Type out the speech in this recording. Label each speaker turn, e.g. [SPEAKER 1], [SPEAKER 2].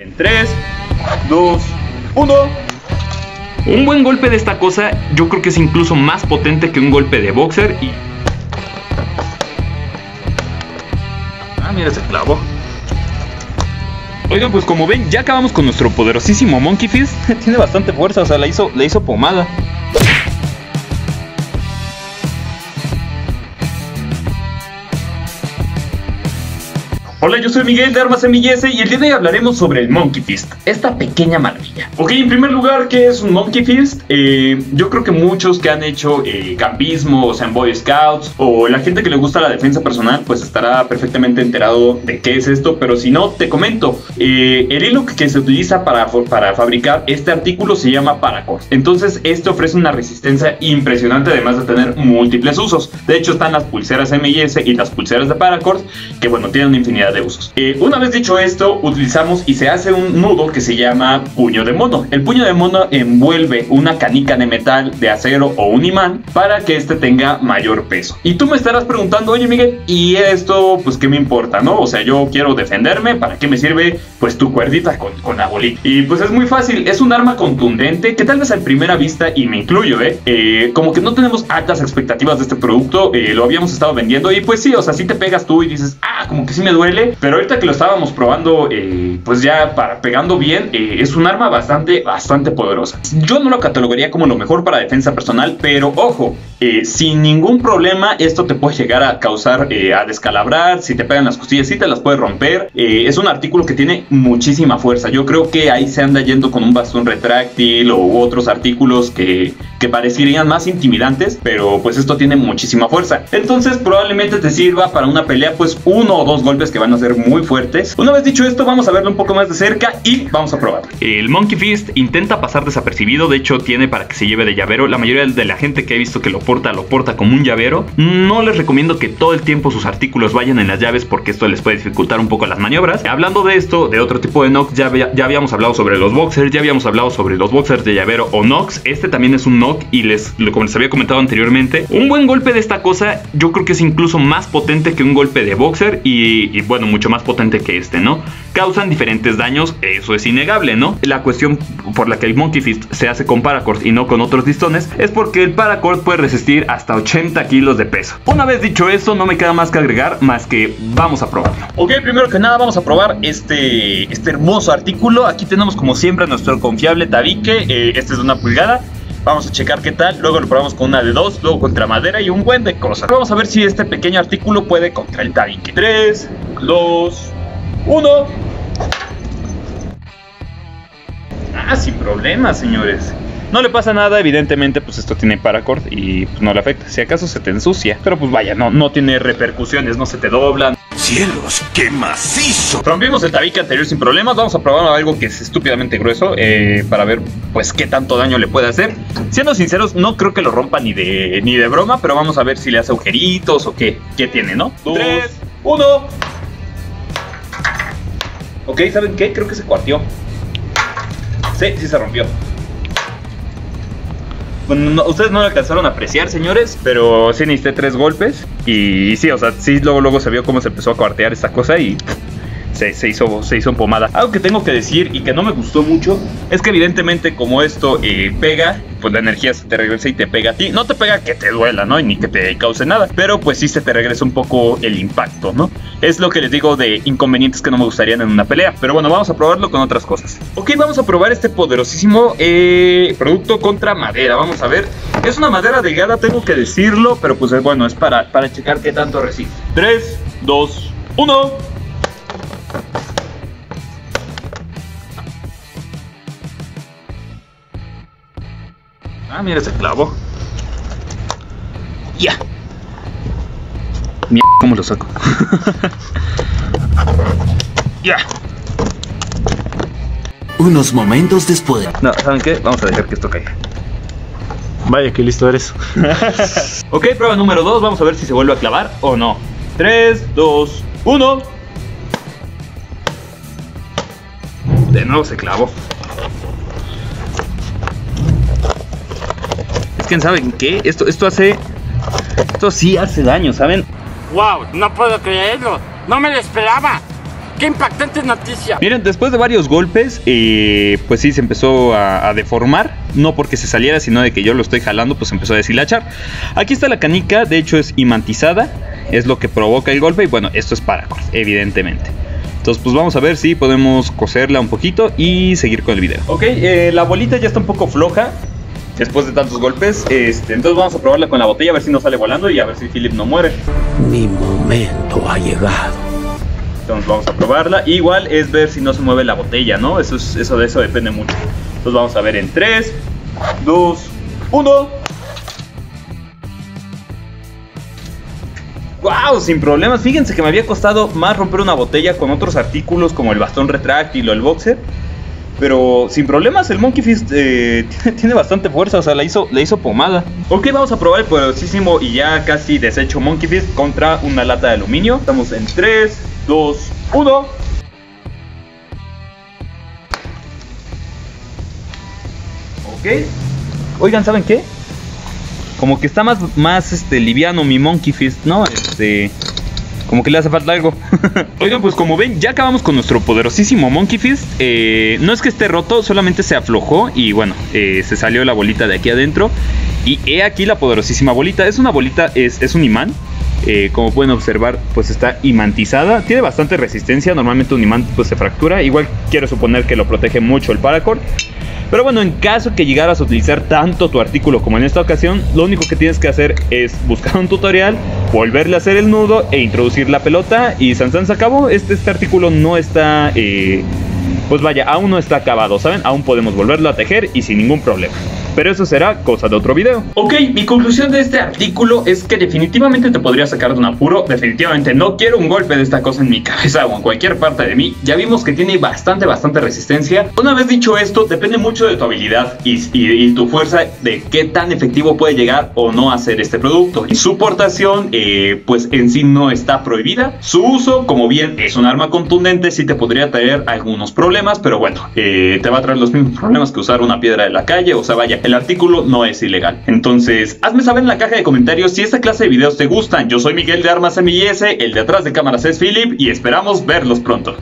[SPEAKER 1] En 3, 2, 1. Un buen golpe de esta cosa yo creo que es incluso más potente que un golpe de boxer y... Ah, mira ese clavo. Oigan, pues como ven, ya acabamos con nuestro poderosísimo Monkey Fist. Tiene bastante fuerza, o sea, la hizo, la hizo pomada. Hola, yo soy Miguel de Armas MGS y el día de hoy hablaremos sobre el Monkey Fist, esta pequeña maravilla. Ok, en primer lugar, ¿qué es un Monkey Fist? Eh, yo creo que muchos que han hecho eh, campismo, o sea, en Boy Scouts, o la gente que le gusta la defensa personal, pues estará perfectamente enterado de qué es esto, pero si no, te comento. Eh, el hilo que se utiliza para, para fabricar este artículo se llama paracord. Entonces, este ofrece una resistencia impresionante, además de tener múltiples usos. De hecho, están las pulseras MIS y las pulseras de paracord, que bueno, tienen una infinidad de usos. Eh, una vez dicho esto, utilizamos y se hace un nudo que se llama puño de mono. El puño de mono envuelve una canica de metal, de acero o un imán para que este tenga mayor peso. Y tú me estarás preguntando, oye Miguel, ¿y esto pues qué me importa, no? O sea, yo quiero defenderme, ¿para qué me sirve pues tu cuerdita con, con la bolita? Y pues es muy fácil, es un arma contundente que tal vez a primera vista, y me incluyo, ¿eh? eh como que no tenemos altas expectativas de este producto, eh, lo habíamos estado vendiendo y pues sí, o sea, si te pegas tú y dices, ah, como que sí me duele, pero ahorita que lo estábamos probando, eh, pues ya para pegando bien, eh, es un arma bastante, bastante poderosa. Yo no lo catalogaría como lo mejor para defensa personal, pero ojo, eh, sin ningún problema esto te puede llegar a causar, a descalabrar, si te pegan las costillas, si te las puede romper. es un artículo que tiene muchísima fuerza. Yo creo que ahí se anda yendo con un bastón retráctil o otros artículos que, que parecerían más intimidantes, pero pues esto tiene muchísima fuerza. Entonces probablemente te sirva para una pelea, pues uno o dos golpes que van a ser muy fuertes. Una vez dicho esto, vamos a verlo un poco más de cerca y vamos a probarlo. El Monkey Fist intenta pasar desapercibido, de hecho tiene para que se lleve de llavero. La mayoría de la gente que he visto que lo lo porta como un llavero. No les recomiendo que todo el tiempo sus artículos vayan en las llaves porque esto les puede dificultar un poco las maniobras. Hablando de esto, de otro tipo de Nox, ya, ya habíamos hablado sobre los boxers, ya habíamos hablado sobre los boxers de llavero o Nox. Este también es un Nox y les, como les había comentado anteriormente, un buen golpe de esta cosa yo creo que es incluso más potente que un golpe de boxer y, y bueno, mucho más potente que este, ¿no? Causan diferentes daños, eso es innegable, ¿no? La cuestión por la que el Monkey Fist se hace con Paracord y no con otros listones es porque el Paracord puede resistir hasta 80 kilos de peso. Una vez dicho esto, no me queda más que agregar, más que vamos a probarlo. Ok, primero que nada vamos a probar este, este hermoso artículo. Aquí tenemos como siempre nuestro confiable tabique, eh, este es de una pulgada. Vamos a checar qué tal. Luego lo probamos con una de dos, luego contra madera y un buen de cosas. Vamos a ver si este pequeño artículo puede contra el tabique. 3, 2, 1. Ah, sin problema, señores. No le pasa nada, evidentemente, pues esto tiene paracord y pues, no le afecta. Si acaso se te ensucia, pero pues vaya, no, no tiene repercusiones, no se te doblan.
[SPEAKER 2] ¡Cielos, qué macizo!
[SPEAKER 1] Rompimos el tabique anterior sin problemas. Vamos a probar algo que es estúpidamente grueso eh, para ver, pues, qué tanto daño le puede hacer. Siendo sinceros, no creo que lo rompa ni de, ni de broma, pero vamos a ver si le hace agujeritos o qué, qué tiene, ¿no? 3, 1. Ok, ¿saben qué? Creo que se cuartió. Sí, sí se rompió. Bueno, ustedes no lo alcanzaron a apreciar, señores, pero sí necesité tres golpes. Y, sí, o sea, sí, luego, luego se vio cómo se empezó a cuartear esta cosa y se, hizo, se hizo pomada. Algo que tengo que decir y que no me gustó mucho es que evidentemente como esto eh, pega, pues la energía se te regresa y te pega a ti. No te pega que te duela, ¿no? Y ni que te cause nada, pero pues sí se te regresa un poco el impacto, ¿no? Es lo que les digo de inconvenientes que no me gustarían en una pelea. Pero bueno, vamos a probarlo con otras cosas. Ok, vamos a probar este poderosísimo eh, producto contra madera. Vamos a ver. Es una madera delgada, tengo que decirlo, pero pues bueno, es para, para checar qué tanto resiste. 3, 2, 1. Ah, mira ese clavo. Ya. Mierda, ¿cómo lo saco? ya.
[SPEAKER 2] Unos momentos después.
[SPEAKER 1] No, ¿saben qué? Vamos a dejar que esto caiga.
[SPEAKER 3] Vaya, qué listo eres.
[SPEAKER 1] ok, prueba número 2. Vamos a ver si se vuelve a clavar o no. 3, 2, 1. De nuevo se clavó. Que ¿saben qué? Esto, esto hace... Esto sí hace daño, ¿saben?
[SPEAKER 4] ¡Wow! No puedo creerlo. No me lo esperaba. ¡Qué impactante noticia!
[SPEAKER 1] Miren, después de varios golpes, eh, pues sí, se empezó a, a, deformar. No porque se saliera, sino de que yo lo estoy jalando, pues empezó a deshilachar. Aquí está la canica, de hecho es imantizada. Es lo que provoca el golpe. Y bueno, esto es paracord, evidentemente. Entonces, pues vamos a ver si podemos coserla un poquito y seguir con el video. Ok, eh, la bolita ya está un poco floja después de tantos golpes. Este, entonces vamos a probarla con la botella a ver si no sale volando y a ver si Philip no muere.
[SPEAKER 2] Mi momento ha llegado.
[SPEAKER 1] Entonces vamos a probarla. Igual es ver si no se mueve la botella, ¿no? Eso, es, eso de eso depende mucho. Entonces vamos a ver en 3, 2, 1. ¡Wow! Sin problemas. Fíjense que me había costado más romper una botella con otros artículos como el bastón retráctil o el boxer. Pero sin problemas, el Monkey Fist eh, tiene, bastante fuerza, o sea, la hizo, la hizo pomada. Ok, vamos a probar el poderosísimo y ya casi deshecho Monkey Fist contra una lata de aluminio. Estamos en 3, 2, 1. Ok. Oigan, ¿saben qué? Como que está más, más este, liviano mi Monkey Fist, ¿no? Este... Como que le hace falta algo. Oigan, pues como ven, ya acabamos con nuestro poderosísimo Monkey Fist. Eh, no es que esté roto, solamente se aflojó y bueno, eh, se salió la bolita de aquí adentro. Y he aquí la poderosísima bolita. Es una bolita, es, es un imán. Eh, como pueden observar, pues está imantizada. Tiene bastante resistencia. Normalmente un imán pues se fractura. Igual quiero suponer que lo protege mucho el paracord. Pero bueno, en caso que llegaras a utilizar tanto tu artículo como en esta ocasión, lo único que tienes que hacer es buscar un tutorial, volverle a hacer el nudo e introducir la pelota y San San se acabó. Este, este artículo no está, eh, pues vaya, aún no está acabado, ¿saben? Aún podemos volverlo a tejer y sin ningún problema pero eso será cosa de otro video. Ok, mi conclusión de este artículo es que definitivamente te podría sacar de un apuro, definitivamente no quiero un golpe de esta cosa en mi cabeza o en cualquier parte de mí, ya vimos que tiene bastante, bastante resistencia. Una vez dicho esto, depende mucho de tu habilidad y, y, y tu fuerza de qué tan efectivo puede llegar o no a ser este producto. Y su portación, eh, pues en sí no está prohibida. Su uso, como bien es un arma contundente, sí te podría traer algunos problemas, pero bueno, eh, te va a traer los mismos problemas que usar una piedra de la calle, o sea, vaya, el artículo no es ilegal. Entonces, hazme saber en la caja de comentarios si esta clase de videos te gustan. Yo soy Miguel de Armas MIS, el de atrás de cámaras es Philip y esperamos verlos pronto.